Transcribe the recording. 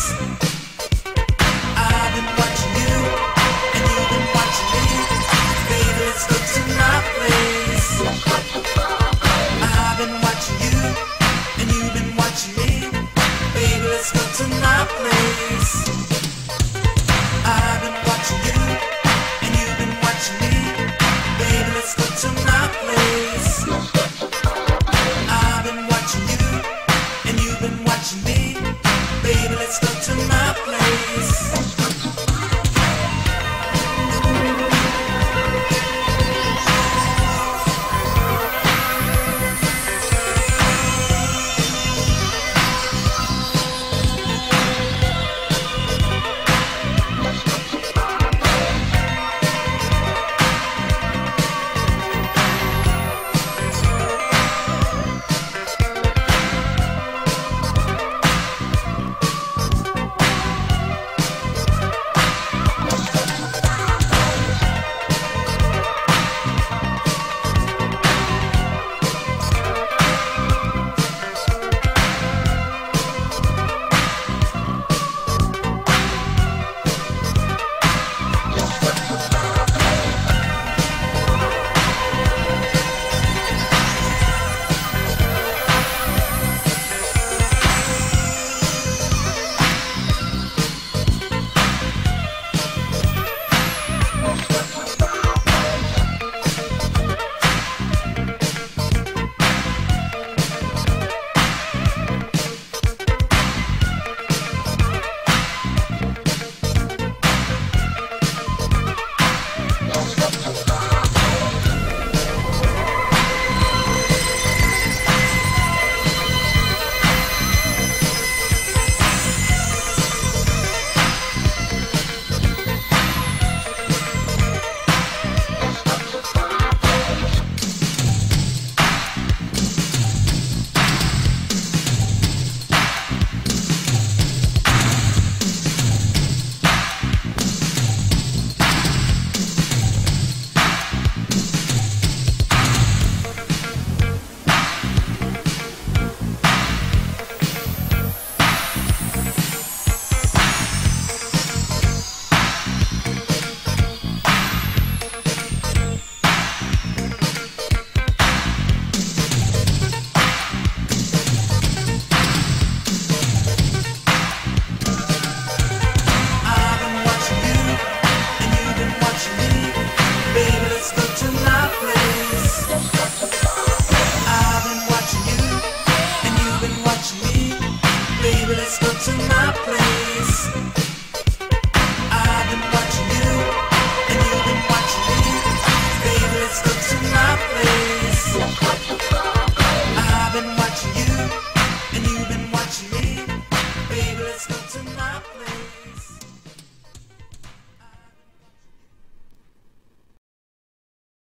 Peace. to my place. To my place.